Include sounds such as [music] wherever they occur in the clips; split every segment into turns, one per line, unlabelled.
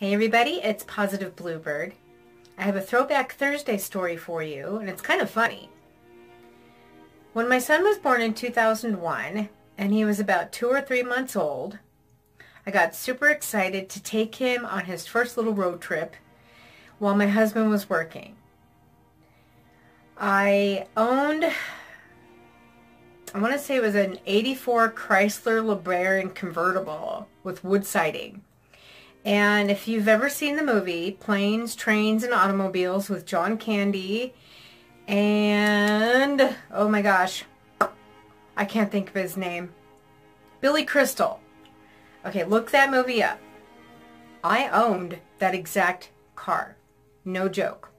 Hey everybody, it's Positive Bluebird. I have a Throwback Thursday story for you, and it's kind of funny. When my son was born in 2001, and he was about two or three months old, I got super excited to take him on his first little road trip while my husband was working. I owned, I want to say it was an 84 Chrysler LeBaron convertible with wood siding. And if you've ever seen the movie Planes, Trains, and Automobiles with John Candy and, oh my gosh, I can't think of his name. Billy Crystal. Okay, look that movie up. I owned that exact car. No joke.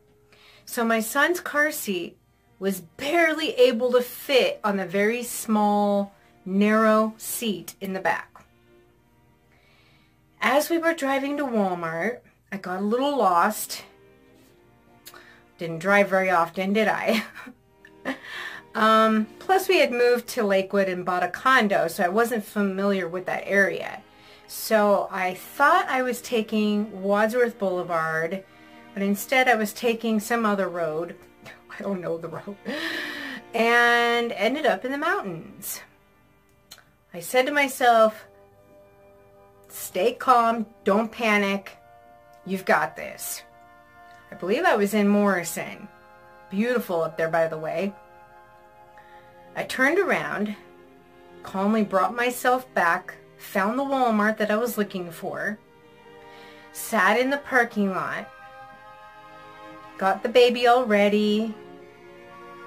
So my son's car seat was barely able to fit on the very small, narrow seat in the back. As we were driving to Walmart, I got a little lost. Didn't drive very often, did I? [laughs] um, plus we had moved to Lakewood and bought a condo, so I wasn't familiar with that area. So I thought I was taking Wadsworth Boulevard, but instead I was taking some other road. [laughs] I don't know the road. And ended up in the mountains. I said to myself, Stay calm. Don't panic. You've got this. I believe I was in Morrison. Beautiful up there, by the way. I turned around, calmly brought myself back, found the Walmart that I was looking for, sat in the parking lot, got the baby all ready,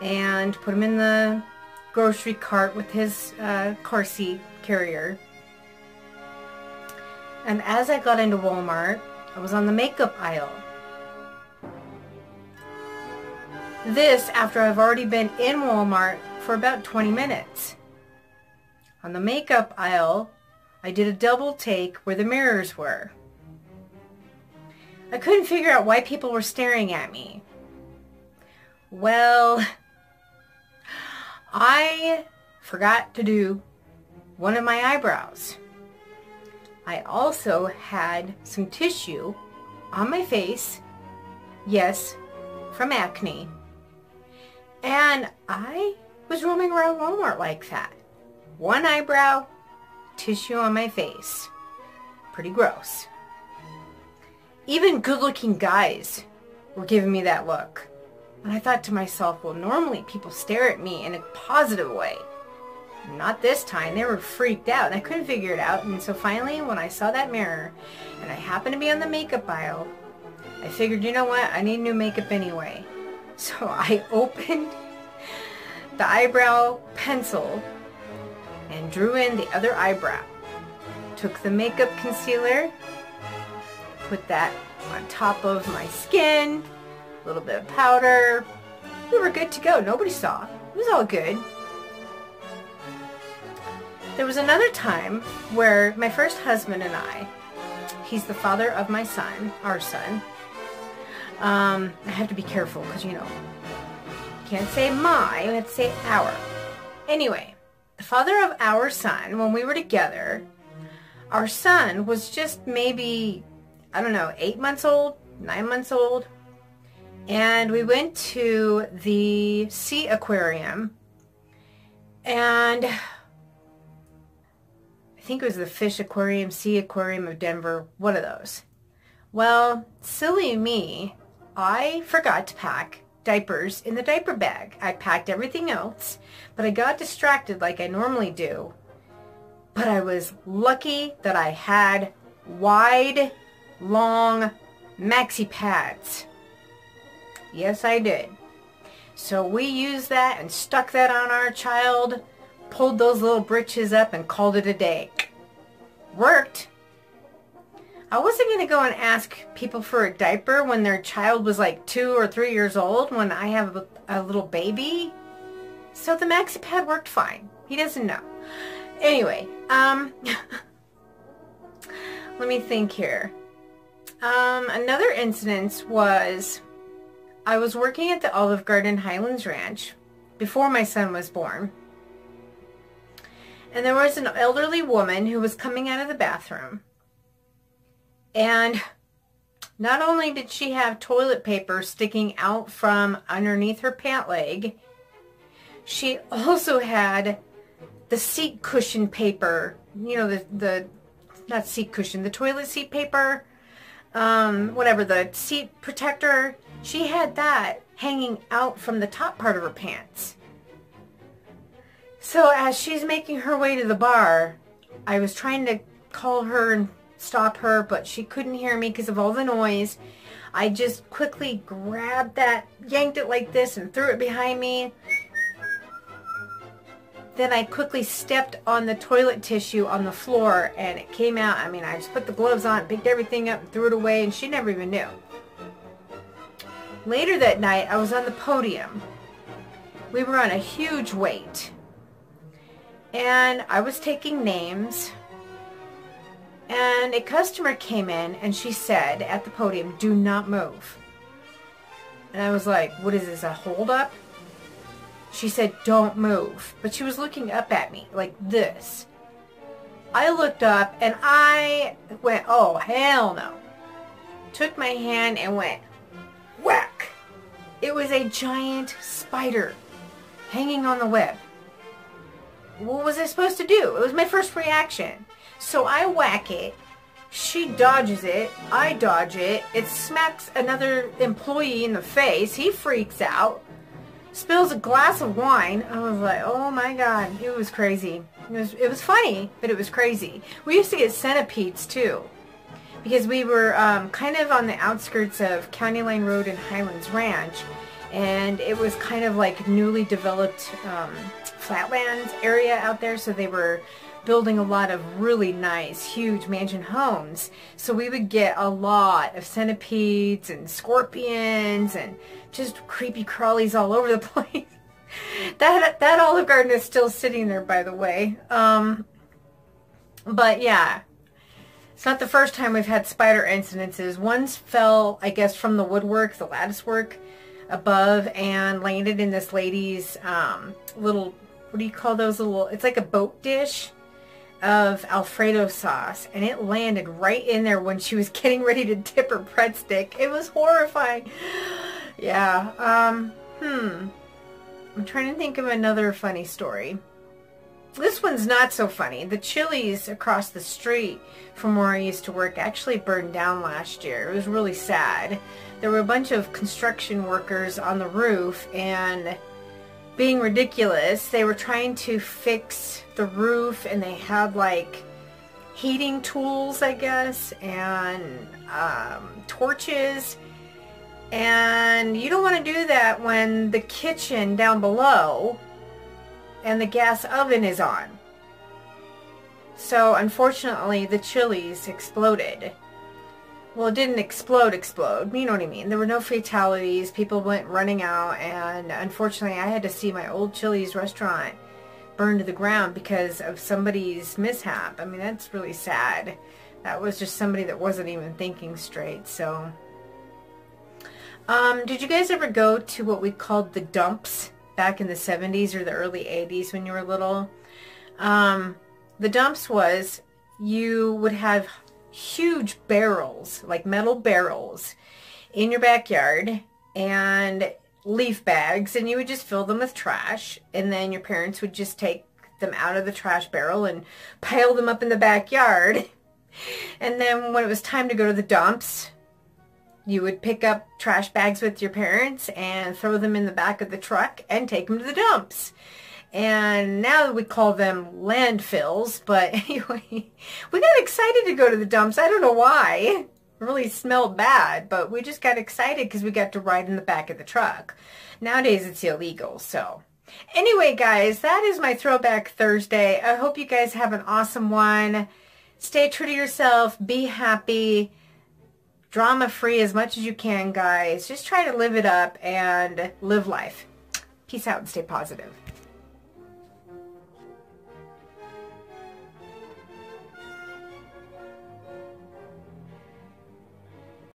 and put him in the grocery cart with his uh, car seat carrier. And as I got into Walmart, I was on the makeup aisle. This after I've already been in Walmart for about 20 minutes. On the makeup aisle, I did a double take where the mirrors were. I couldn't figure out why people were staring at me. Well, I forgot to do one of my eyebrows. I also had some tissue on my face, yes, from acne. And I was roaming around Walmart like that. One eyebrow, tissue on my face. Pretty gross. Even good-looking guys were giving me that look. And I thought to myself, well, normally people stare at me in a positive way. Not this time. They were freaked out and I couldn't figure it out. And so finally, when I saw that mirror and I happened to be on the makeup aisle, I figured, you know what? I need new makeup anyway. [laughs] So I [laughs] opened the eyebrow pencil and drew in the other eyebrow. Took the makeup concealer, put that on top of my skin, a little bit of powder. We were good to go. Nobody saw. It was all good. There was another time where my first husband and I, he's the father of my son, our son. Um, I have to be careful because, you know, can't say my, to say our. Anyway, the father of our son, when we were together, our son was just maybe, I don't know, eight months old, nine months old. And we went to the sea aquarium and I think it was the Fish Aquarium, Sea Aquarium of Denver, one of those. Well, silly me, I forgot to pack diapers in the diaper bag. I packed everything else, but I got distracted like I normally do. But I was lucky that I had wide, long maxi pads. Yes, I did. So we used that and stuck that on our child pulled those little britches up and called it a day. Worked. I wasn't going to go and ask people for a diaper when their child was like two or three years old when I have a, a little baby. So the maxi pad worked fine. He doesn't know. Anyway, um, [laughs] let me think here. Um, another incident was I was working at the Olive Garden Highlands Ranch before my son was born. And there was an elderly woman who was coming out of the bathroom. And not only did she have toilet paper sticking out from underneath her pant leg, she also had the seat cushion paper, you know, the, the not seat cushion, the toilet seat paper, um, whatever, the seat protector. She had that hanging out from the top part of her pants. So as she's making her way to the bar, I was trying to call her and stop her, but she couldn't hear me because of all the noise. I just quickly grabbed that, yanked it like this and threw it behind me. Then I quickly stepped on the toilet tissue on the floor and it came out. I mean, I just put the gloves on, picked everything up, threw it away, and she never even knew. Later that night, I was on the podium. We were on a huge wait. And I was taking names. And a customer came in and she said at the podium, do not move. And I was like, what is this, a holdup? She said, don't move. But she was looking up at me like this. I looked up and I went, oh, hell no. Took my hand and went, whack. It was a giant spider hanging on the web. What was I supposed to do? It was my first reaction. So I whack it. She dodges it. I dodge it. It smacks another employee in the face. He freaks out spills a glass of wine. I was like, oh my god, it was crazy. It was, it was funny, but it was crazy. We used to get centipedes too, because we were um, kind of on the outskirts of County Line Road and Highlands Ranch, and it was kind of like newly developed um, flatlands area out there, so they were building a lot of really nice, huge mansion homes. So we would get a lot of centipedes and scorpions and just creepy crawlies all over the [laughs] place. that that Olive Garden is still sitting there, by the way. Um, but yeah, it's not the first time we've had spider incidences. One's fell, I guess, from the woodwork, the lattice work above, and landed in this lady's um, little, what do you call those little, it's like a boat dish of Alfredo sauce and it landed right in there when she was [laughs] getting ready to dip her breadstick. It was horrifying. [gasps] Yeah, um, hmm. I'm trying to think of another funny story. This one's not so funny. The Chili's across the street from where I used to work actually burned down last year. It was really sad. There were a bunch of construction workers on the roof and being ridiculous. They were trying to fix the roof and they had like heating tools, I guess, and um, torches. And you don't want to do that when the kitchen down below and the gas oven is on. So unfortunately the Chili's exploded. Well, it didn't explode, explode. You know what I mean. There were no fatalities. People went running out. And unfortunately, I had to see my old Chili's restaurant burn to the ground because of somebody's mishap. I mean, that's really sad. That was just somebody that wasn't even thinking straight. So, um, did you guys ever go to what we called the dumps back in the 70s or the early 80s when you were little? Um, the dumps was you would have huge barrels, like metal barrels, in your backyard and leaf bags and you would just fill them with trash and then your parents would just take them out of the trash barrel and pile them up in the backyard. [laughs] And then when it was time to go to the dumps, you would pick up trash bags with your parents and throw them in the back of the truck and take them to the dumps and now we call them landfills. But [laughs] anyway, we got excited to go to the dumps. I don't know why. It really smelled bad, but we just got excited because we got to ride in the back of the truck. Nowadays it's illegal, so. Anyway, guys, that is my Throwback Thursday. I hope you guys have an awesome one. Stay true to yourself. Be happy. Drama free as much as you can, guys. Just try to live it up and live life. Peace out and stay positive.